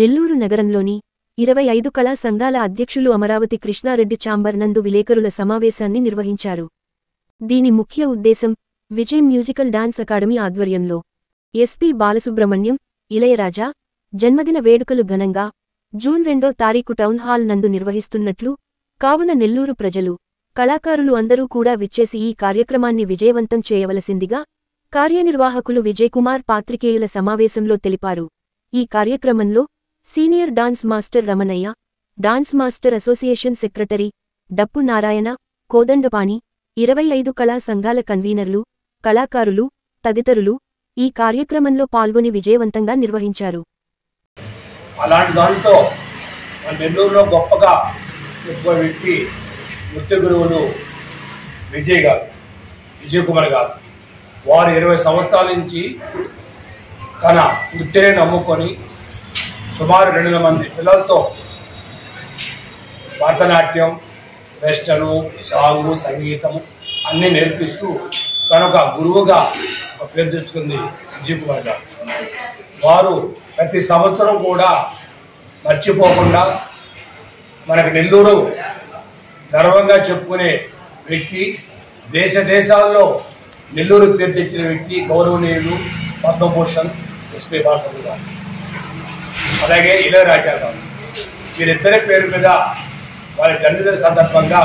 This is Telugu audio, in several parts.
నెల్లూరు నగరంలోని ఇరవై ఐదు కళా సంఘాల అధ్యక్షులు అమరావతి కృష్ణారెడ్డి చాంబర్ నందు విలేకరుల సమావేశాన్ని నిర్వహించారు. దీని ముఖ్య ఉద్దేశం విజయ్ మ్యూజికల్ డాన్స్ అకాడమీ ఆధ్వర్యంలో ఎస్పి బాలసుబ్రహ్మణ్యం ఇళయరాజా జన్మదిన వేడుకలు ఘనంగా జూన్ రెండో తారీఖు టౌన్ హాల్ నందు నిర్వహిస్తున్నట్లు కావున నెల్లూరు ప్రజలు కళాకారులు అందరూ కూడా విచ్చేసి ఈ కార్యక్రమాన్ని విజయవంతం చేయవలసిందిగా కార్యనిర్వాహకులు విజయకుమార్ పాత్రికేయుల సమావేశంలో తెలిపారు. ఈ కార్యక్రమంలో senior dance master Ramanaiah dance master association secretary డప్పు నారాయణ కోదండపాణి ఇరవై ఐదు కళా సంఘాల కన్వీనర్లు కళాకారులు తదితరులు ఈ కార్యక్రమంలో పాల్గొని విజయవంతంగా నిర్వహించారు. అలాంటి దాంతో నెల్లూరులో గొప్పగా ఎక్కువ వ్యక్తి నృత్య గురువులు విజయ్ గారు విజయ్ కుమార్ గారు. వారు ఇరవై సంవత్సరాల నుంచి తన వృత్తిని నమ్ముకొని సుమారు రెండు వందల మంది పిల్లలతో భరతనాట్యం వెస్టను సాంగు సంగీతము అన్నీ నేర్పిస్తూ తనొక ఒక గురువుగా ఒక పేరు తెచ్చుకుంది విజయ్ కుమార్ గారు. వారు ప్రతి సంవత్సరం కూడా మర్చిపోకుండా మనకు నెల్లూరు గర్వంగా చెప్పుకునే వ్యక్తి దేశ దేశాల్లో నెల్లూరు పేరు తెచ్చిన వ్యక్తి గౌరవనీయులు పద్మభూషణ్ ఎస్పీ భారత గారు. అలాగే ఇళయరాజా గారు వీరిద్దరి పేరు మీద వారి జన్మదిన సందర్భంగా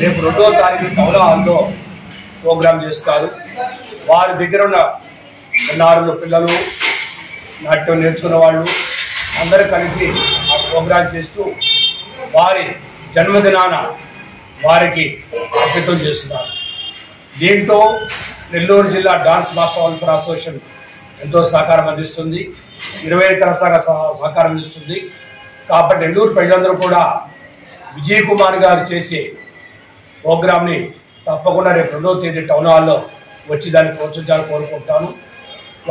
రేపు రెండో తారీఖు కమలా హాల్లో ప్రోగ్రాం చేస్తారు. వారి దగ్గర ఉన్న చిన్నారులు పిల్లలు నాట్యం నేర్చుకున్న వాళ్ళు అందరూ కలిసి ఆ ప్రోగ్రాం చేస్తూ వారి జన్మదినాన వారికి అర్పితం చేస్తున్నారు. దీంట్లో నెల్లూరు జిల్లా డాన్స్ మాస్టర్ అసోసియేషన్ ఎంతో సహకారం అందిస్తుంది. ఇరవై ఐదు సహ సహకారం అందిస్తుంది. కాబట్టి నెల్లూరు ప్రజలందరూ కూడా విజయ్ కుమార్ గారు చేసే ప్రోగ్రామ్ని తప్పకుండా రేపు రెండవ తేదీ టౌన్ హాల్లో వచ్చి దాన్ని ప్రోత్సహించాలని కోరుకుంటాను.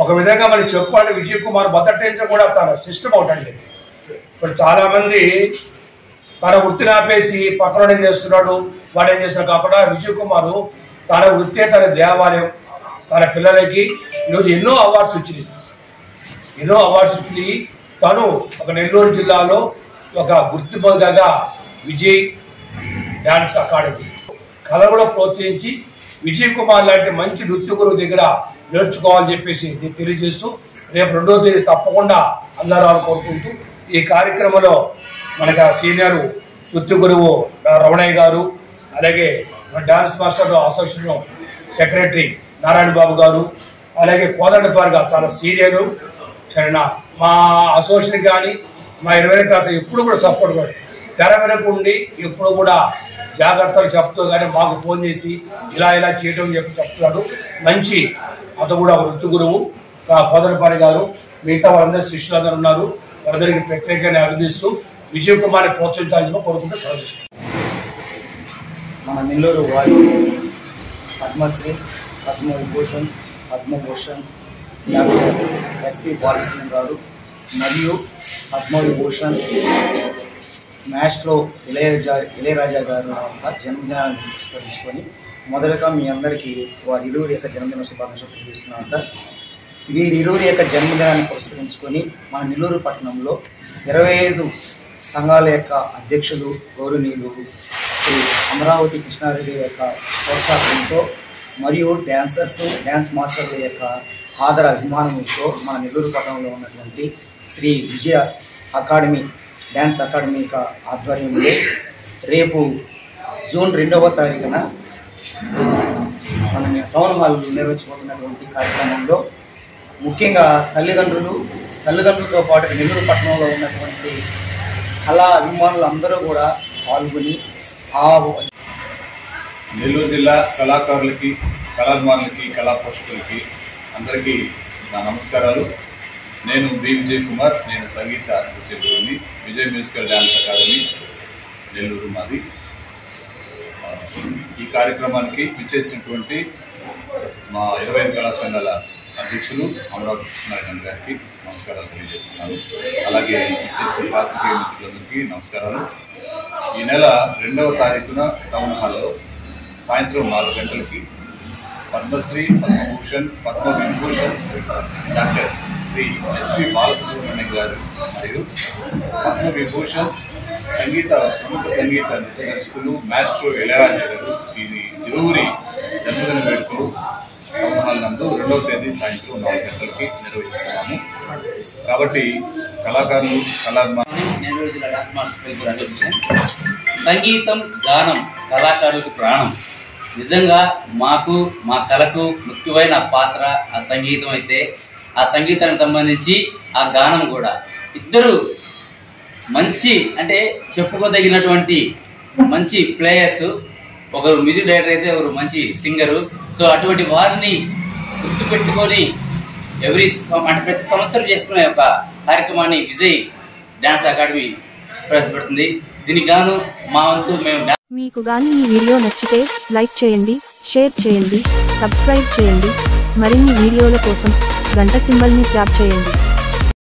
ఒక విధంగా మరి చెప్పుకోండి విజయ్ కుమార్ మొదటి కూడా తన సిస్టమ్ అవుతండి ఇప్పుడు చాలామంది తన వృత్తిని ఆపేసి పక్కన ఏం చేస్తున్నాడు? వాడు ఏం చేస్తున్నాడు? కాకుండా విజయ్ కుమార్ తన వృత్తే తన దేవాలయం తన పిల్లలకి ఈరోజు ఎన్నో అవార్డ్స్ వచ్చినాయి. ఎన్నో అవార్డ్స్ వచ్చినాయి. తను ఒక నెల్లూరు జిల్లాలో ఒక గుర్తు పొందగా విజయ్ డాన్స్ అకాడమీ. కళ కూడా ప్రోత్సహించి విజయ్ కుమార్ లాంటి మంచి నృత్య గురువు దగ్గర నేర్చుకోవాలని చెప్పేసి నేను తెలియజేస్తూ రేపు రెండో తేదీ తప్పకుండా అందరూ కోరుకుంటూ ఈ కార్యక్రమంలో మనకి ఆ సీనియర్ నృత్య గురువు రమణయ్య గారు అలాగే మన dance master association secretary Narayana Babu గారు అలాగే కోదండపారి గారు చాలా సీనియరు. సరేనా? మా అసోసియేషన్ కానీ మా ఇరవై క్లాస్ ఎప్పుడు కూడా సపోర్ట్ కూడా తెర వెనక ఉండి ఎప్పుడు కూడా జాగ్రత్తలు చెప్తూ కానీ మాకు ఫోన్ చేసి ఇలా ఇలా చేయటం చెప్పి చెప్తున్నాడు. మంచి అతను కూడా వృత్తి గురువు. కోదండపారి గారు మిగతా వారందరూ శిష్యులందరూ ఉన్నారు. వారందరికీ ప్రత్యేకంగా అభినందిస్తూ విజయ్ కుమార్ని ప్రోత్సహించాలని కోరుకుంటూ సెలవు మన నెల్లూరు వాసి పద్మశ్రీ పద్మవిభూషణ్ పద్మభూషణ్ ఎస్పి బాలసుబ్రహ్మణ్యం గారు మరియు పద్మవిభూషణ్ మ్యాచ్లో ఇళయరాజా ఇళయరాజా గారు జన్మదినాన్ని పురస్కరించుకొని మొదటగా మీ అందరికీ వారి ఇరువురి యొక్క జన్మదిన శుభాకాంక్షలు తెలియజేస్తున్నాను సార్. వీరి ఇరువురి యొక్క జన్మదినాన్ని పురస్కరించుకొని మన నెల్లూరు పట్టణంలో ఇరవై ఐదు సంఘాల యొక్క అధ్యక్షులు గౌరవనీయులు శ్రీ అమరావతి కృష్ణారెడ్డి యొక్క ప్రోత్సాహంతో మరియు డ్యాన్సర్స్ డ్యాన్స్ మాస్టర్ల యొక్క ఆదర అభిమానంతో మన నెల్లూరు పట్టణంలో ఉన్నటువంటి Shri Vijaya academy dance academy యొక్క ఆధ్వర్యంలో రేపు జూన్ రెండవ తారీఖున మన టౌన్ హాల్ నిర్వహించబోతున్నటువంటి కార్యక్రమంలో ముఖ్యంగా తల్లిదండ్రులు తల్లిదండ్రులతో పాటు నెల్లూరు పట్టణంలో ఉన్నటువంటి కళా అభిమానులు అందరూ కూడా పాల్గొని ఆ నెల్లూరు జిల్లా కళాకారులకి కళాభిమానులకి కళా పోషకులకి అందరికీ నా నమస్కారాలు. నేను బి విజయ్ కుమార్ నేను సంగీత నృత్యకుడిని Vijay musical dance academy Nellore మాది. ఈ కార్యక్రమానికి విచ్చేసినటువంటి మా ఇరవై ఐదు కళా సంఘాల అధ్యక్షులు అమరావతి కృష్ణారాయణ గారికి నమస్కారాలు తెలియజేస్తున్నాను. అలాగే విచ్చేసిన పాత్రికేయ మిత్రులందరికీ నమస్కారాలు. ఈ నెల రెండవ తారీఖున టౌన్ హాల్లో సాయంత్రం నాలుగు గంటలకి పద్మశ్రీ పద్మభూషణ్ పద్మ విభూషణ్ డాక్టర్ శ్రీ ఎస్పి బాలసుబ్రహ్మణ్యం గారు మరియు పద్మ విభూషణ్ సంగీత ప్రముఖ సంగీత నృత్య దర్శకులు మాస్ట్రో ఇళయరాజా గారు. ఇది ఇరువురి జన్మదిన వేడుకలు పద్నాలుగు నందు రెండవ తేదీ సాయంత్రం నాలుగు గంటలకి నిర్వహిస్తున్నాము. కాబట్టి కళాకారులు కళాభిమానులు నేను సంగీతం గానం కళాకారులకు ప్రాణం. నిజంగా మాకు మా కళకు ముఖ్యమైన పాత్ర ఆ సంగీతం అయితే. ఆ సంగీతానికి సంబంధించి ఆ గానం కూడా. ఇద్దరు మంచి అంటే చెప్పుకోదగినటువంటి మంచి ప్లేయర్స్ ఒకరు మ్యూజిక్ డైరెక్టర్ అయితే ఒకరు మంచి సింగరు సో అటువంటి వారిని గుర్తుపెట్టుకొని ఎవ్రీ అంటే ప్రతి సంవత్సరం చేసుకునే ఒక కార్యక్రమాన్ని విజయ్ డ్యాన్స్ అకాడమీ ప్రవేశపెడుతుంది. దీనికి గాను మా వంతు మేము మీకు గాని ఈ వీడియో నచ్చితే లైక్ చేయండి షేర్ చేయండి సబ్స్క్రైబ్ చేయండి. మరిన్ని వీడియోల కోసం గంట సింబల్ని ట్యాప్ చేయండి.